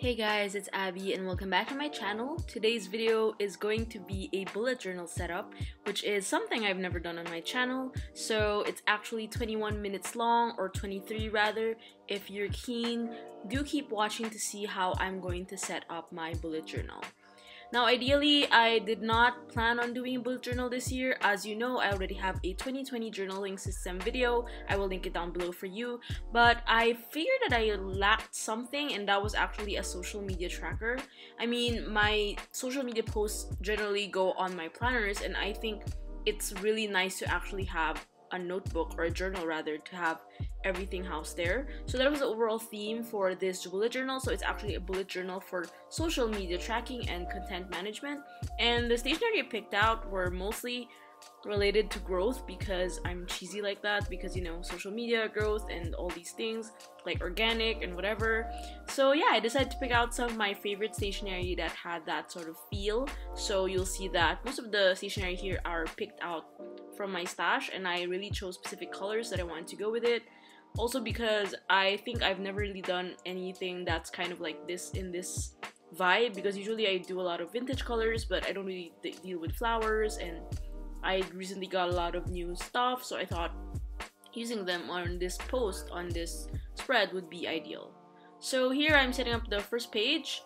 Hey guys, it's Abbey and welcome back to my channel. Today's video is going to be a bullet journal setup, which is something I've never done on my channel. So it's actually 21 minutes long, or 23 rather. If you're keen, do keep watching to see how I'm going to set up my bullet journal. Now, ideally, I did not plan on doing a bullet journal this year. As you know, I already have a 2020 journaling system video. I will link it down below for you. But I figured that I lacked something, and that was actually a social media tracker. I mean, my social media posts generally go on my planners, and I think it's really nice to actually have a notebook or a journal rather to have everything housed there. So that was the overall theme for this bullet journal. So it's actually a bullet journal for social media tracking and content management. And the stationery I picked out were mostly related to growth because I'm cheesy like that because you know social media growth and all these things like organic and whatever. So yeah, I decided to pick out some of my favorite stationery that had that sort of feel. So you'll see that most of the stationery here are picked out from my stash and I really chose specific colors that I wanted to go with it. Also because I think I've never really done anything that's kind of like this in this vibe because usually I do a lot of vintage colors but I don't really deal with flowers and I recently got a lot of new stuff so I thought using them on this post on this spread would be ideal. So here I'm setting up the first page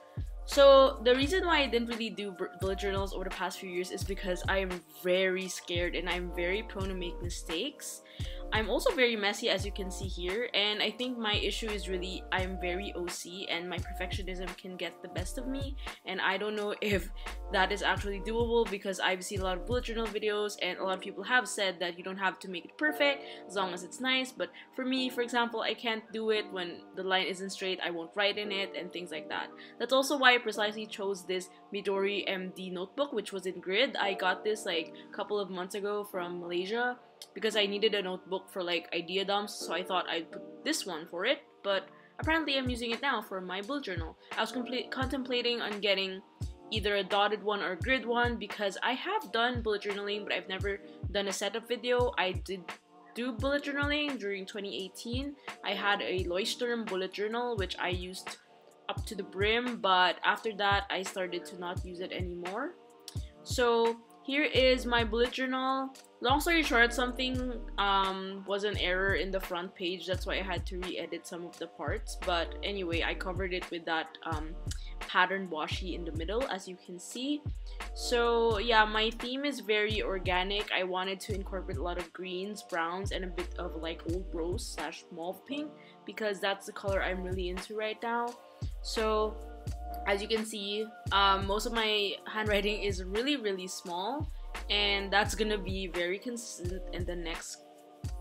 so the reason why I didn't really do bullet journals over the past few years is because I am very scared and I'm very prone to make mistakes. I'm also very messy as you can see here and I think my issue is really I'm very OC and my perfectionism can get the best of me and I don't know if that is actually doable because I've seen a lot of bullet journal videos and a lot of people have said that you don't have to make it perfect as long as it's nice but for me for example I can't do it when the line isn't straight I won't write in it and things like that. That's also why I precisely chose this Midori MD notebook which was in grid. I got this like a couple of months ago from Malaysia because I needed a notebook for like idea dumps, so I thought I'd put this one for it, but apparently I'm using it now for my bullet journal. I was contemplating on getting either a dotted one or a grid one because I have done bullet journaling, but I've never done a setup video. I did do bullet journaling during 2018. I had a Leuchtturm bullet journal, which I used up to the brim, but after that, I started to not use it anymore. So here is my bullet journal. Long story short, something um, was an error in the front page. That's why I had to re-edit some of the parts. But anyway, I covered it with that um, pattern washi in the middle, as you can see. So yeah, my theme is very organic. I wanted to incorporate a lot of greens, browns, and a bit of like old rose slash mauve pink because that's the color I'm really into right now. So as you can see, um, most of my handwriting is really, really small, and that's gonna be very consistent in the next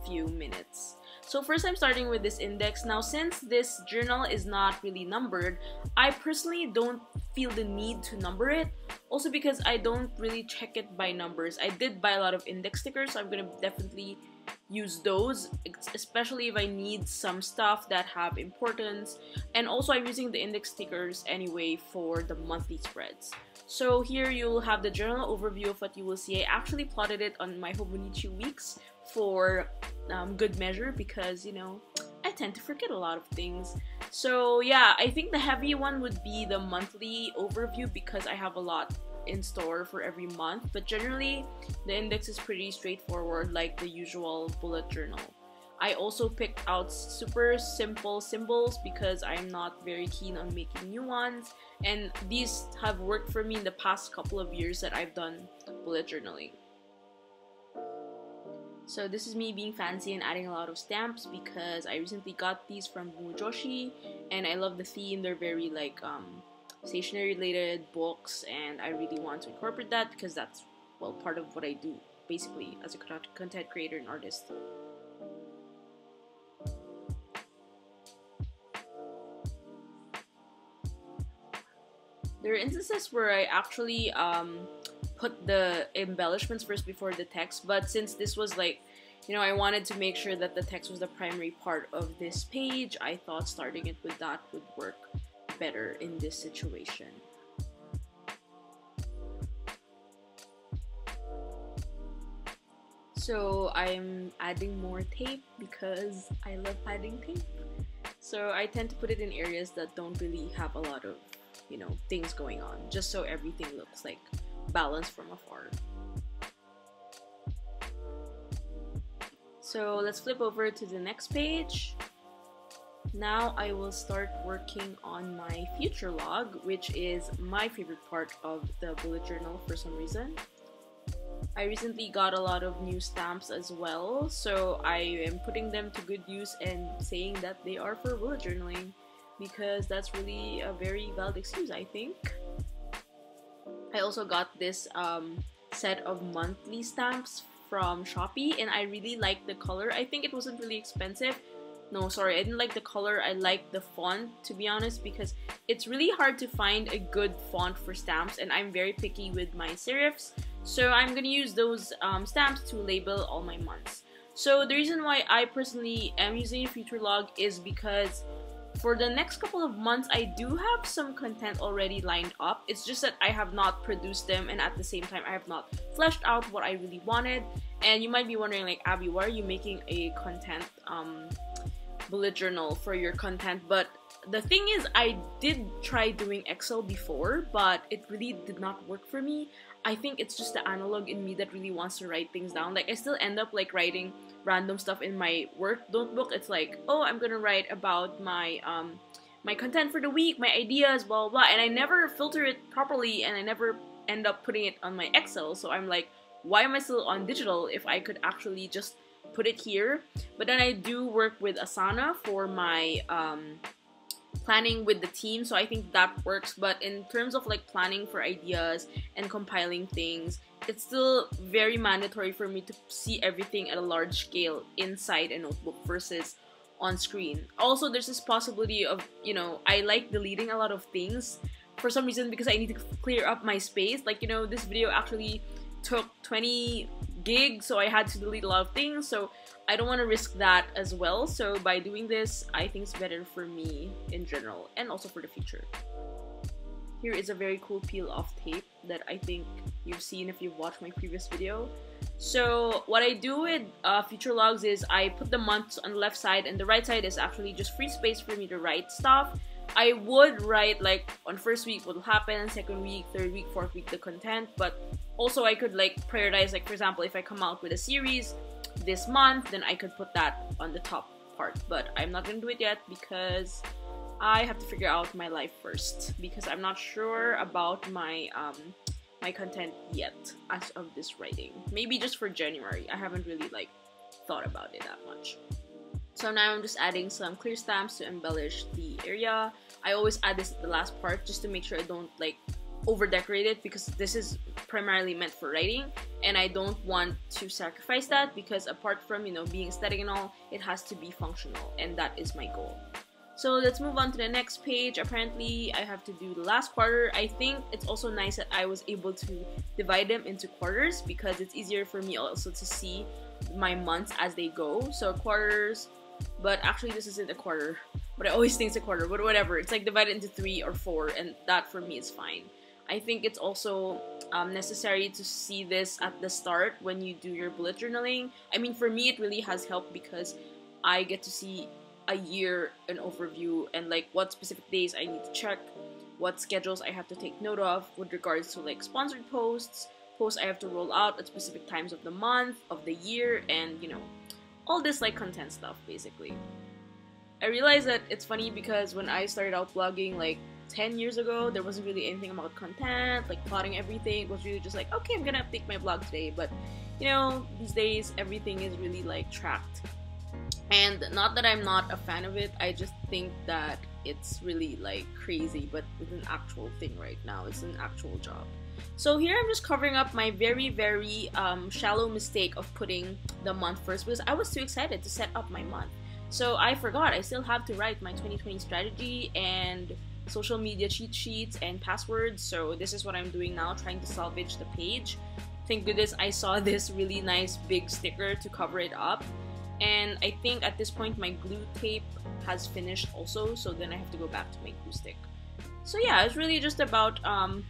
few minutes. So first I'm starting with this index. Now since this journal is not really numbered, I personally don't feel the need to number it. Also because I don't really check it by numbers. I did buy a lot of index stickers, so I'm gonna definitely use those especially if I need some stuff that have importance and also I'm using the index stickers anyway for the monthly spreads. So here you'll have the journal overview of what you will see. I actually plotted it on my Hobonichi weeks for um, good measure because you know I tend to forget a lot of things. So yeah, I think the heavy one would be the monthly overview because I have a lot in store for every month, but generally the index is pretty straightforward like the usual bullet journal. I also picked out super simple symbols because I'm not very keen on making new ones and these have worked for me in the past couple of years that I've done bullet journaling. So this is me being fancy and adding a lot of stamps because I recently got these from Bungu Joshi and I love the theme. They're very like um, stationery related books and I really want to incorporate that because that's well part of what I do basically as a content creator and artist. There are instances where I actually um, put the embellishments first before the text, but since this was like, you know, I wanted to make sure that the text was the primary part of this page, I thought starting it with that would work better in this situation. So I'm adding more tape because I love adding tape. So I tend to put it in areas that don't really have a lot of, you know, things going on, just so everything looks like balanced from afar. So let's flip over to the next page. Now I will start working on my future log, which is my favorite part of the bullet journal for some reason. I recently got a lot of new stamps as well, so I am putting them to good use and saying that they are for bullet journaling because that's really a very valid excuse, I think. I also got this um, set of monthly stamps from Shopee and I really like the color. I think it wasn't really expensive no sorry I didn't like the color. I like the font to be honest because it's really hard to find a good font for stamps and I'm very picky with my serifs. So I'm gonna use those um, stamps to label all my months. So the reason why I personally am using a future log is because for the next couple of months I do have some content already lined up. It's just that I have not produced them and at the same time I have not fleshed out what I really wanted. And you might be wondering like Abbey why are you making a content um, bullet journal for your content but the thing is I did try doing Excel before but it really did not work for me. I think it's just the analog in me that really wants to write things down. Like I still end up like writing random stuff in my work notebook. It's like oh I'm gonna write about my um my content for the week my ideas blah blah, blah. and I never filter it properly and I never end up putting it on my Excel. So I'm like why am I still on digital if I could actually just put it here. But then I do work with Asana for my um, planning with the team, so I think that works. But in terms of like planning for ideas and compiling things, it's still very mandatory for me to see everything at a large scale inside a notebook versus on screen. Also, there's this possibility of, you know, I like deleting a lot of things for some reason because I need to clear up my space. Like, you know, this video actually took 20 gig, so I had to delete a lot of things, so I don't want to risk that as well. So by doing this, I think it's better for me in general and also for the future. Here is a very cool peel off tape that I think you've seen if you've watched my previous video. So what I do with uh, future logs is I put the months on the left side and the right side is actually just free space for me to write stuff. I would write like on first week what will happen, second week, third week, fourth week the content, but also I could like prioritize like for example if I come out with a series this month then I could put that on the top part. But I'm not gonna do it yet because I have to figure out my life first because I'm not sure about my um my content yet as of this writing. Maybe just for January. I haven't really like thought about it that much. So now I'm just adding some clear stamps to embellish the area. I always add this at the last part just to make sure I don't like over decorate it because this is primarily meant for writing and I don't want to sacrifice that because apart from you know being aesthetic and all it has to be functional and that is my goal. So let's move on to the next page. Apparently I have to do the last quarter. I think it's also nice that I was able to divide them into quarters because it's easier for me also to see my months as they go. So quarters but actually this isn't a quarter but I always think it's a quarter but whatever. It's like divided into three or four and that for me is fine I think it's also um, necessary to see this at the start when you do your bullet journaling. I mean, for me, it really has helped because I get to see a year an overview and like what specific days I need to check, what schedules I have to take note of with regards to like sponsored posts, posts I have to roll out at specific times of the month, of the year, and you know, all this like content stuff basically. I realized that it's funny because when I started out blogging, like 10 years ago, there wasn't really anything about content, like plotting everything. It was really just like, okay, I'm gonna update my blog today. But, you know, these days, everything is really like tracked. And not that I'm not a fan of it, I just think that it's really like crazy, but it's an actual thing right now. It's an actual job. So here I'm just covering up my very, very um, shallow mistake of putting the month first because I was too excited to set up my month. So I forgot I still have to write my 2020 strategy and social media cheat sheets and passwords. So this is what I'm doing now, trying to salvage the page. Thank goodness I saw this really nice big sticker to cover it up. And I think at this point my glue tape has finished also, so then I have to go back to my glue stick. So yeah, it's really just about um,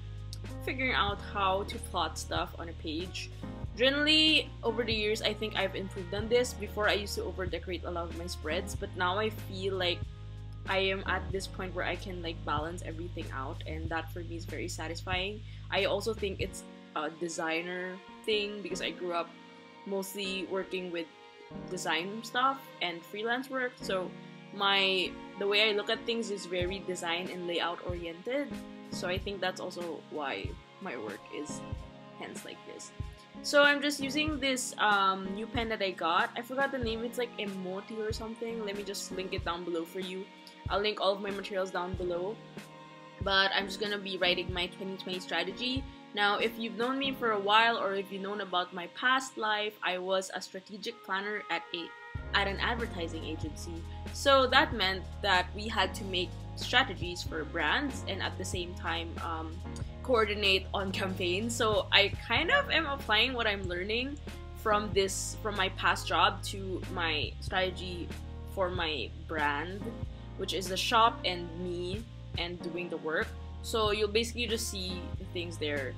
figuring out how to plot stuff on a page. Generally, over the years, I think I've improved on this. Before, I used to over decorate a lot of my spreads, but now I feel like I am at this point where I can like balance everything out, and that for me is very satisfying. I also think it's a designer thing because I grew up mostly working with design stuff and freelance work, so my the way I look at things is very design and layout oriented. So I think that's also why my work is hence like this. So I'm just using this um, new pen that I got. I forgot the name. It's like Emoti or something. Let me just link it down below for you. I'll link all of my materials down below. But I'm just gonna be writing my 2020 strategy. Now, if you've known me for a while or if you've known about my past life, I was a strategic planner at a at an advertising agency. So that meant that we had to make strategies for brands and at the same time um, coordinate on campaigns. So I kind of am applying what I'm learning from this from my past job to my strategy for my brand, which is the shop and me and doing the work. So you'll basically just see the things there.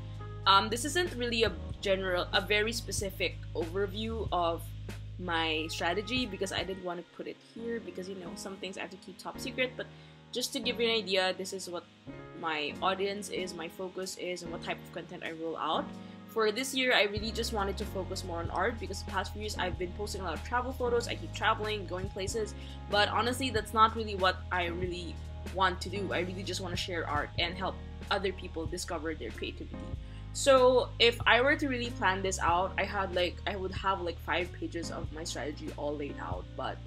Um, this isn't really a general, a very specific overview of my strategy because I didn't want to put it here because you know some things I have to keep top secret but just to give you an idea this is what my audience is my focus is and what type of content I roll out for this year I really just wanted to focus more on art because the past few years I've been posting a lot of travel photos. I keep traveling going places. But honestly that's not really what I really want to do. I really just want to share art and help other people discover their creativity. So if I were to really plan this out, I had like I would have like five pages of my strategy all laid out, but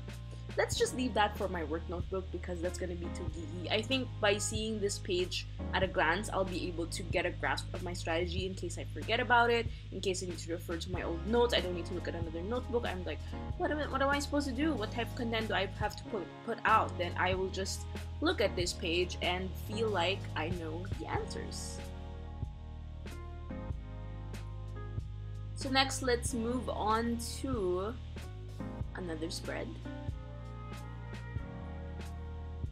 let's just leave that for my work notebook because that's gonna be too geeky. I think by seeing this page at a glance, I'll be able to get a grasp of my strategy in case I forget about it, in case I need to refer to my old notes. I don't need to look at another notebook. I'm like, what am I, what am I supposed to do? What type of content do I have to put put out? Then I will just look at this page and feel like I know the answers. So next, let's move on to another spread.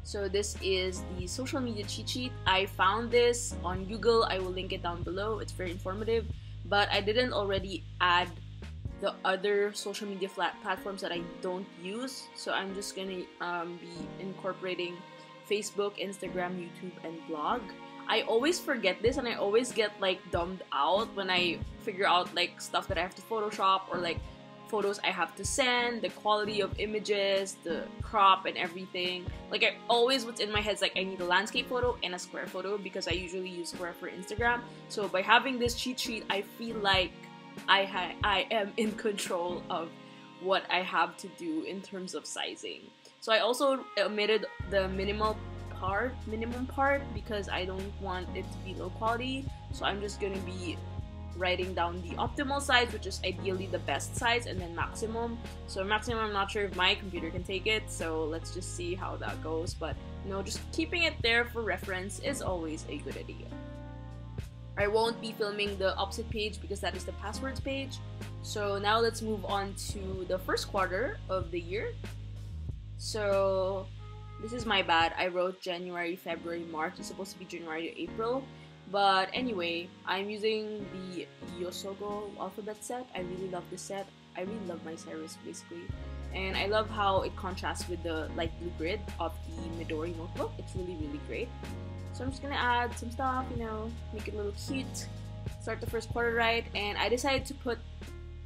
So this is the social media cheat sheet. I found this on Google. I will link it down below. It's very informative, but I didn't already add the other social media platforms that I don't use. So I'm just gonna um, be incorporating Facebook, Instagram, YouTube, and blog. I always forget this and I always get like dumbed out when I figure out like stuff that I have to Photoshop or like photos I have to send, the quality of images, the crop and everything. Like I always what's in my head is like I need a landscape photo and a square photo because I usually use square for Instagram. So by having this cheat sheet, I feel like I I am in control of what I have to do in terms of sizing. So I also omitted the minimal part, minimum part, because I don't want it to be low quality. So I'm just gonna be writing down the optimal size, which is ideally the best size, and then maximum. So maximum, I'm not sure if my computer can take it, so let's just see how that goes. But you know, just keeping it there for reference is always a good idea. I won't be filming the opposite page because that is the passwords page. So now let's move on to the first quarter of the year. So this is my bad. I wrote January, February, March. It's supposed to be January to April. But anyway, I'm using the Yosogo alphabet set. I really love this set. I really love my serifs basically. And I love how it contrasts with the light blue grid of the Midori notebook. It's really, really great. So I'm just gonna add some stuff, you know, make it a little cute. Start the first quarter right. And I decided to put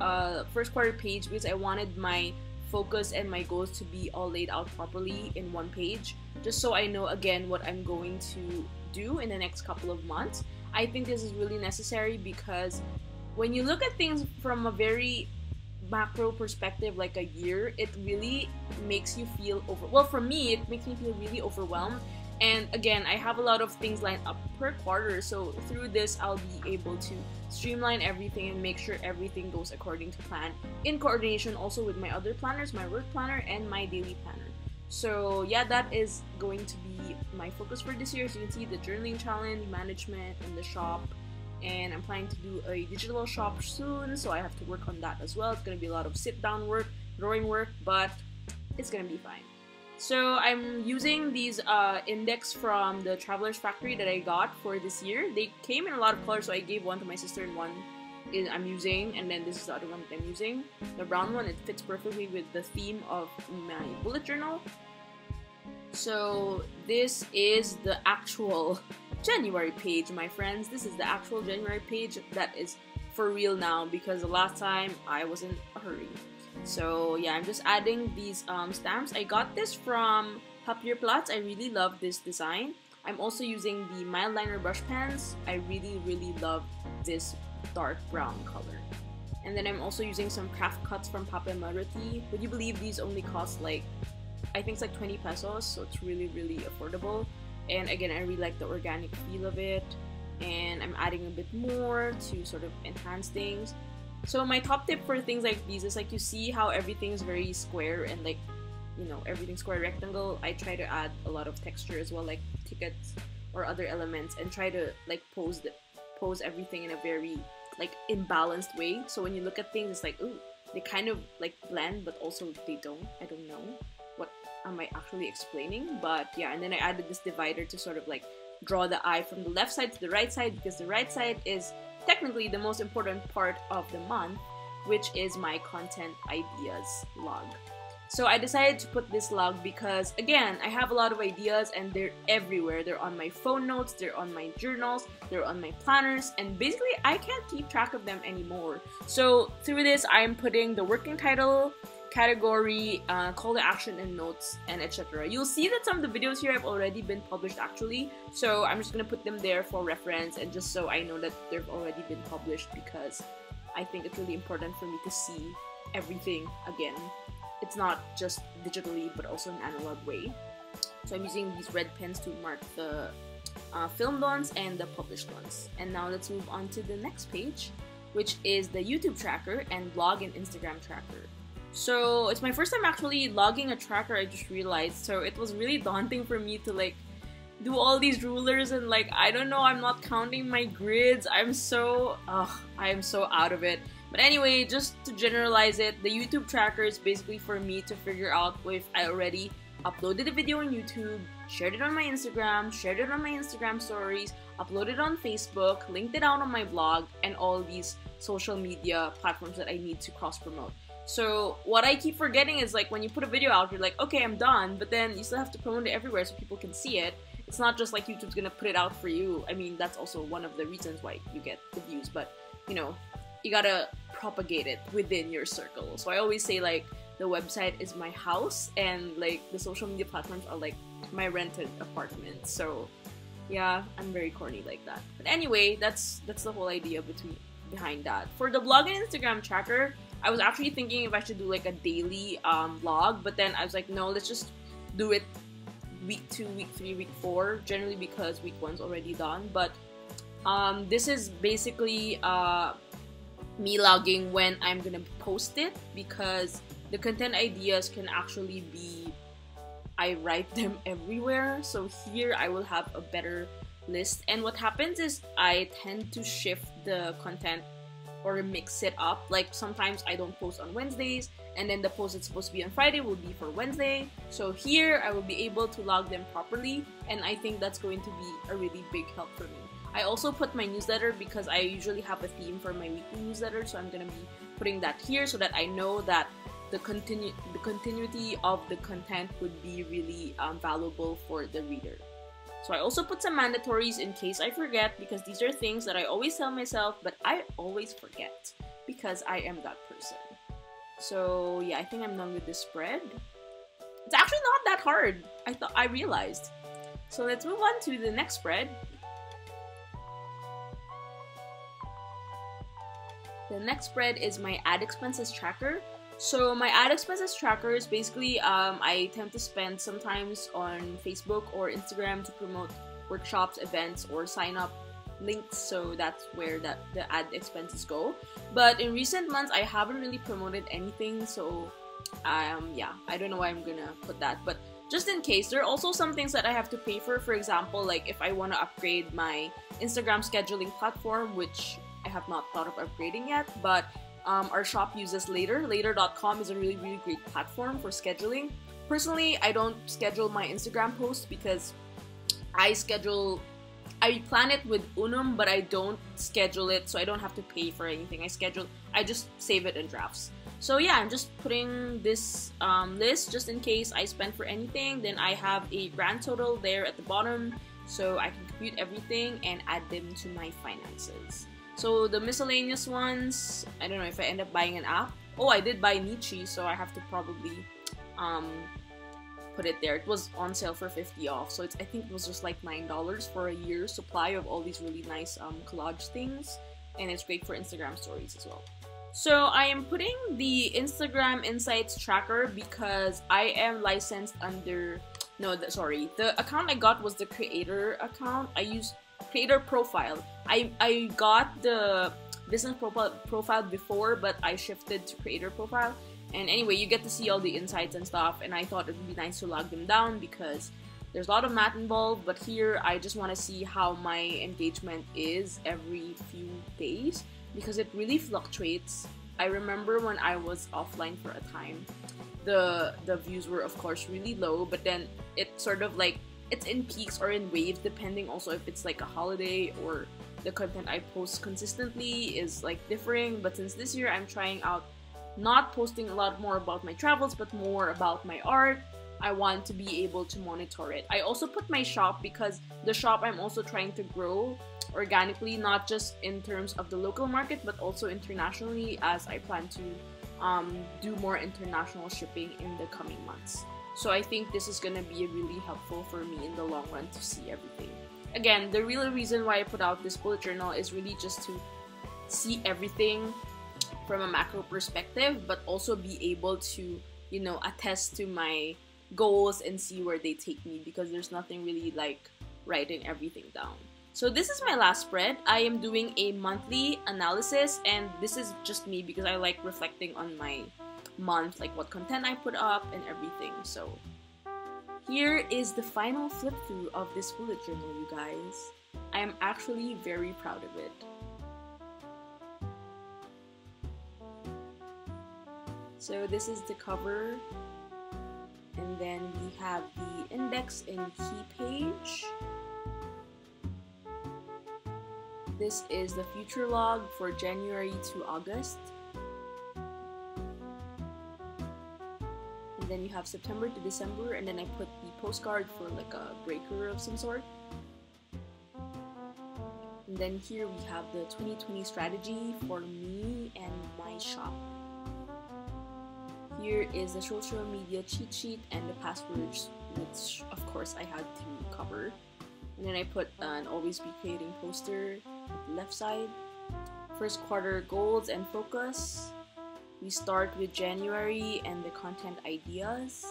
uh, first quarter page because I wanted my focus and my goals to be all laid out properly in one page, just so I know again what I'm going to do in the next couple of months. I think this is really necessary because when you look at things from a very macro perspective like a year it really makes you feel over well for me it makes me feel really overwhelmed and again, I have a lot of things lined up per quarter, so through this, I'll be able to streamline everything and make sure everything goes according to plan in coordination also with my other planners, my work planner, and my daily planner. So, yeah, that is going to be my focus for this year. As you can see, the journaling challenge, management, and the shop. And I'm planning to do a digital shop soon, so I have to work on that as well. It's going to be a lot of sit down work, drawing work, but it's going to be fine. So I'm using these uh, index from the Traveler's Factory that I got for this year. They came in a lot of colors, so I gave one to my sister and one I'm using, and then this is the other one that I'm using. The brown one, it fits perfectly with the theme of my bullet journal. So this is the actual January page, my friends. This is the actual January page that is for real now because the last time I was in a hurry. So yeah, I'm just adding these um, stamps. I got this from Papier Platz. I really love this design. I'm also using the Mildliner brush pens. I really, really love this dark brown color. And then I'm also using some craft cuts from Papa Maruti. Would you believe these only cost like, I think it's like 20 pesos, so it's really, really affordable. And again, I really like the organic feel of it. And I'm adding a bit more to sort of enhance things. So my top tip for things like these is like you see how everything's very square and like you know everything square rectangle. I try to add a lot of texture as well, like tickets or other elements, and try to like pose the pose everything in a very like imbalanced way. So when you look at things, it's like ooh, they kind of like blend, but also they don't. I don't know what am I actually explaining, but yeah. And then I added this divider to sort of like draw the eye from the left side to the right side because the right side is technically the most important part of the month, which is my content ideas log. So I decided to put this log because again, I have a lot of ideas and they're everywhere. They're on my phone notes, they're on my journals, they're on my planners, and basically I can't keep track of them anymore. So through this, I'm putting the working title, category, uh, call to action and notes, and etc. You'll see that some of the videos here have already been published actually, so I'm just gonna put them there for reference and just so I know that they've already been published because I think it's really important for me to see everything again. It's not just digitally but also in analog way. So I'm using these red pens to mark the uh, filmed ones and the published ones. And now let's move on to the next page, which is the YouTube tracker and blog and Instagram tracker. So it's my first time actually logging a tracker, I just realized. So it was really daunting for me to like do all these rulers and like I don't know, I'm not counting my grids. I'm so ugh, I am so out of it. But anyway, just to generalize it, the YouTube tracker is basically for me to figure out if I already uploaded a video on YouTube, shared it on my Instagram, shared it on my Instagram stories, uploaded on Facebook, linked it out on my blog, and all these social media platforms that I need to cross promote. So what I keep forgetting is like when you put a video out, you're like, okay, I'm done, but then you still have to promote it everywhere so people can see it. It's not just like YouTube's gonna put it out for you. I mean, that's also one of the reasons why you get the views, but you know, you gotta propagate it within your circle. So I always say like the website is my house and like the social media platforms are like my rented apartment. So yeah, I'm very corny like that. But anyway, that's that's the whole idea between behind that. For the blog and Instagram tracker, I was actually thinking if I should do like a daily um, vlog, but then I was like, no, let's just do it week two, week three, week four, generally because week one's already done. But um, this is basically uh, me logging when I'm gonna post it because the content ideas can actually be I write them everywhere. So here I will have a better list. And what happens is I tend to shift the content or mix it up. Like sometimes I don't post on Wednesdays, and then the post that's supposed to be on Friday will be for Wednesday. So here I will be able to log them properly, and I think that's going to be a really big help for me. I also put my newsletter because I usually have a theme for my weekly newsletter, so I'm gonna be putting that here so that I know that the continu the continuity of the content would be really um, valuable for the reader. So I also put some mandatories in case I forget because these are things that I always tell myself, but I always forget because I am that person. So yeah, I think I'm done with this spread. It's actually not that hard. I thought I realized. So let's move on to the next spread. The next spread is my ad expenses tracker. So my ad expenses tracker is basically um, I tend to spend sometimes on Facebook or Instagram to promote workshops, events, or sign up links. So that's where that the ad expenses go. But in recent months, I haven't really promoted anything. So um, yeah, I don't know why I'm gonna put that, but just in case, there are also some things that I have to pay for. For example, like if I want to upgrade my Instagram scheduling platform, which have not thought of upgrading yet, but um, our shop uses Later. Later.com is a really, really great platform for scheduling. Personally, I don't schedule my Instagram posts because I schedule, I plan it with Unum, but I don't schedule it so I don't have to pay for anything. I schedule, I just save it in drafts. So yeah, I'm just putting this um, list just in case I spend for anything. Then I have a grand total there at the bottom so I can compute everything and add them to my finances. So the miscellaneous ones, I don't know if I end up buying an app. Oh, I did buy Nichi, so I have to probably um, put it there. It was on sale for 50 off, so it's I think it was just like $9 for a year's supply of all these really nice um, collage things, and it's great for Instagram stories as well. So I am putting the Instagram Insights tracker because I am licensed under no the, sorry the account I got was the creator account I used creator profile I, I got the business profile profile before but I shifted to creator profile and anyway you get to see all the insights and stuff and I thought it would be nice to log them down because there's a lot of math involved but here I just want to see how my engagement is every few days because it really fluctuates. I remember when I was offline for a time, the the views were of course really low, but then it sort of like it's in peaks or in waves depending also if it's like a holiday or the content I post consistently is like differing. But since this year I'm trying out not posting a lot more about my travels but more about my art I want to be able to monitor it. I also put my shop because the shop I'm also trying to grow organically, not just in terms of the local market, but also internationally as I plan to um, do more international shipping in the coming months. So I think this is gonna be really helpful for me in the long run to see everything. Again, the real reason why I put out this bullet journal is really just to see everything from a macro perspective, but also be able to, you know, attest to my goals and see where they take me because there's nothing really like writing everything down. So this is my last spread. I am doing a monthly analysis and this is just me because I like reflecting on my month, like what content I put up and everything. So here is the final flip through of this bullet journal, you guys. I am actually very proud of it. So this is the cover and then we have the index and key page this is the future log for January to August then you have September to December and then I put the postcard for like a breaker of some sort and then here we have the 2020 strategy for me and my shop here is the social media cheat sheet and the passwords, which of course I had to cover. And then I put an always be creating poster left side. First quarter goals and focus. We start with January and the content ideas.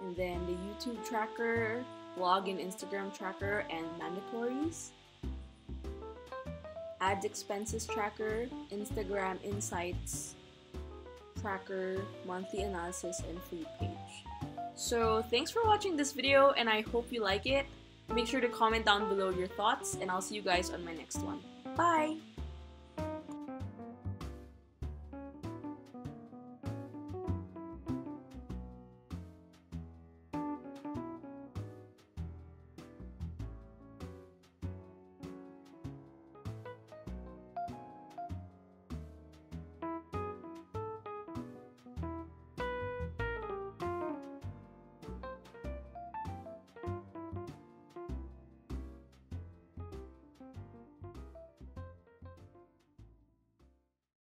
And then the YouTube tracker, blog and Instagram tracker, and mandatories ads expenses tracker, Instagram insights tracker, monthly analysis, and food page. So thanks for watching this video and I hope you like it. Make sure to comment down below your thoughts and I'll see you guys on my next one. Bye!